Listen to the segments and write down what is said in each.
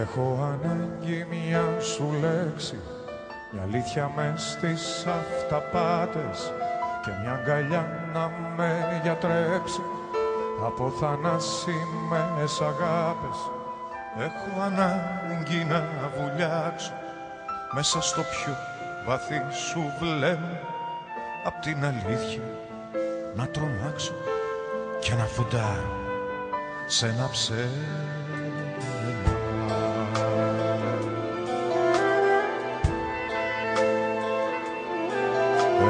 Έχω ανάγκη μια σου λέξη Μια αλήθεια μες στις αυταπάτες Και μια αγκαλιά να με γιατρέψει. Από θανάσιμες αγάπες Έχω ανάγκη να βουλιάξω. Μέσα στο πιο βαθύ σου βλέμμα Απ' την αλήθεια να τρομάξω Και να φουντάρω σε ένα ψέμα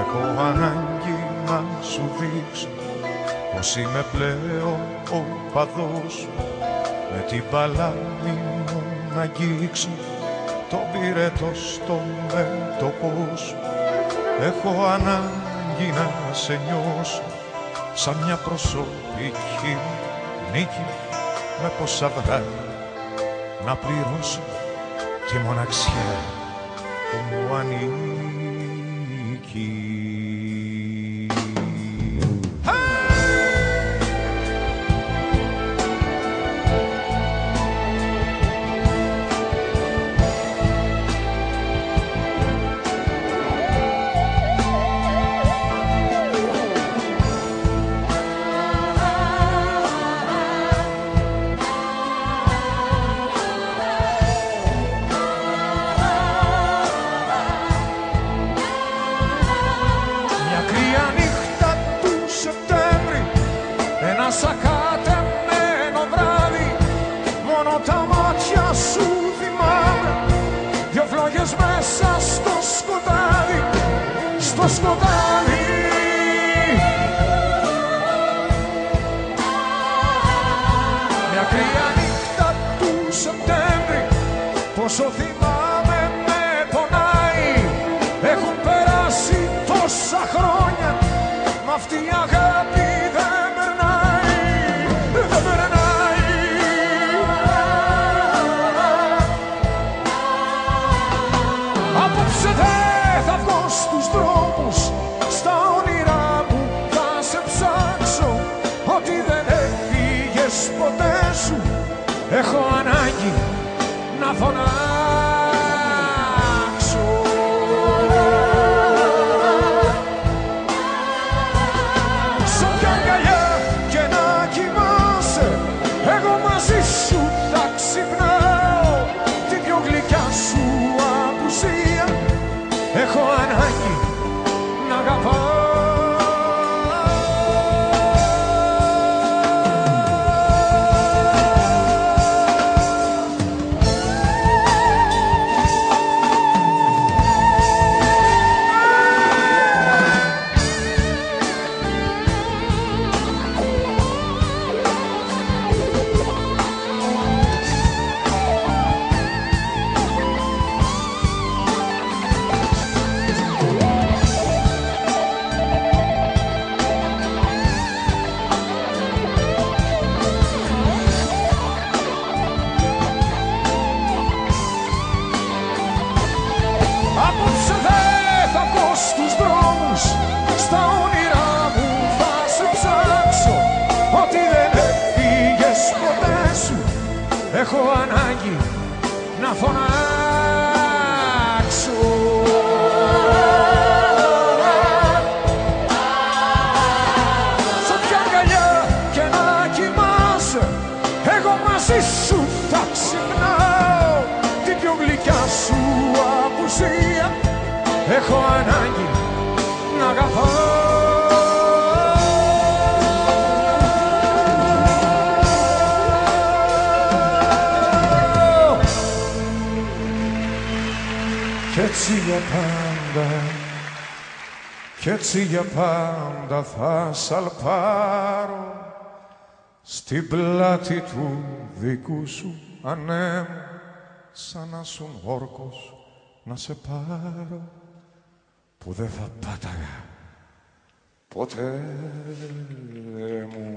Έχω ανάγκη να σου δείξω πως είμαι πλέον ο παδός σου με την παλάμη μου να αγγίξω το πυρετό στο μέτωπό σου. Έχω ανάγκη να σε νιώσω σαν μια προσωπική νίκη. Με πόσα βράδια να πληρώσω τη μοναξιά που μου ανήκει Μια Ένα σακατεμένο βράδυ Μόνο τα μάτια σου θυμάμαι. Δυο φλόγες μέσα στο σκοτάδι Στο σκοτάδι. Μια κρύα νύχτα του Σεπτέμβρη Πόσο θυμάμαι με πονάει. Έχουν περάσει τόσα χρόνια Μ' αυτή η αγάπη στους δρόμους Στα όνειρά μου θα σε ψάξω. Ότι δεν έφυγες ποτέ σου Έχω ανάγκη να φωνάξω Απόψε δεν θα βγω στους δρόμους Στα όνειρά μου θα σε ψάξω. Ότι δεν έφυγες ποτέ σου Έχω ανάγκη να φωνάξω. Σαν ποια αγκαλιά και να κοιμάσαι Εγώ μαζί σου θα Κι έτσι για πάντα κι έτσι για πάντα θα σαλπάρω στην πλάτη του δικού σου ανέμου σαν να σου όρκος να σε πάρω που δεν θα πάταγα ποτέ μου.